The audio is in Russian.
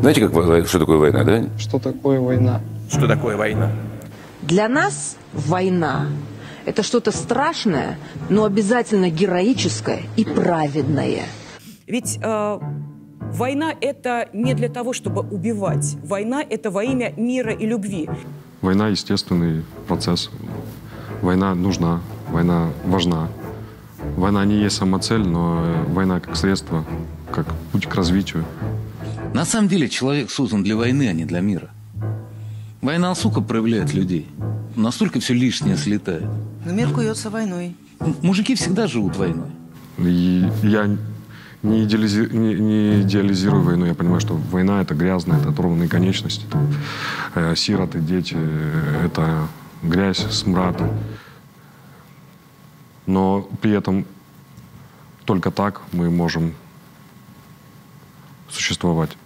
Знаете, как, что такое война, да? Что такое война? Что такое война? Для нас война – это что-то страшное, но обязательно героическое и праведное. Ведь э, война это не для того, чтобы убивать. Война это во имя мира и любви. Война – естественный процесс. Война нужна, война важна. Война не есть самоцель, но э, война как средство, как путь к развитию. На самом деле человек создан для войны, а не для мира. Война, сука, проявляет людей. Настолько все лишнее слетает. Но мир куется войной. М- Мужики всегда живут войной. И я не, идеализи- не- не идеализирую войну, я понимаю, что война – это грязно, это оторванные конечности, это, э, сироты, дети, э, это грязь, смрад. Но при этом только так мы можем существовать.